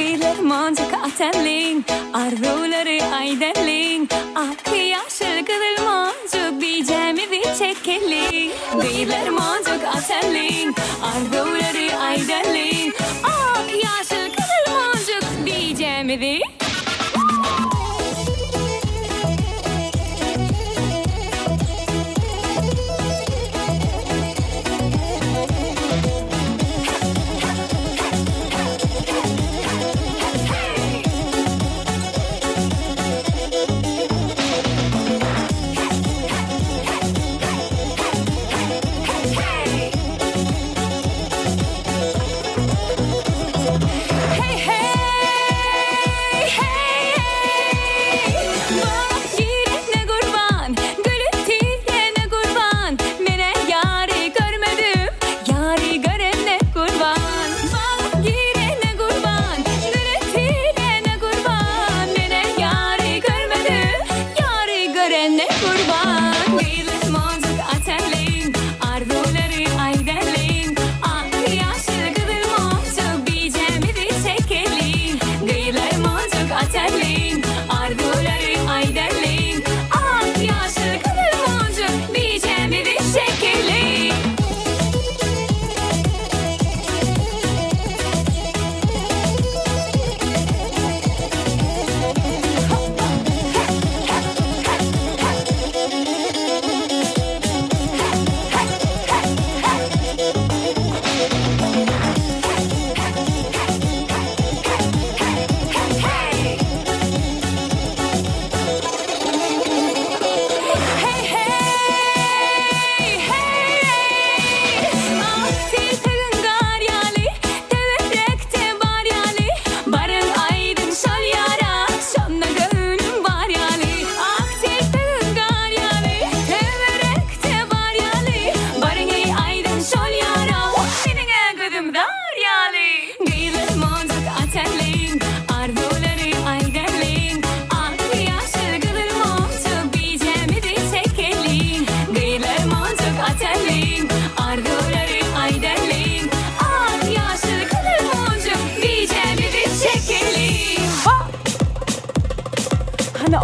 Филармон дека атанлин арзулари айданлин аки яшил кызылмон жок бижами ви чекелин Филармон жок атанлин арзулари hey.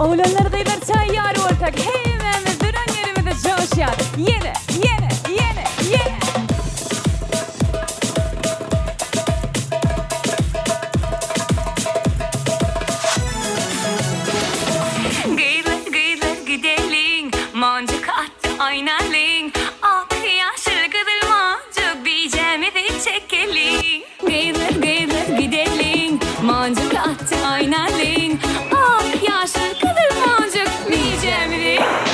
oğlanlardaylar çayyar ortak. Hey Hemen duran yerimize coşar. Yeni, yeni, yeni, yeni. Gıyla gıyla gidelim. Mancık attı aynen. Dominique.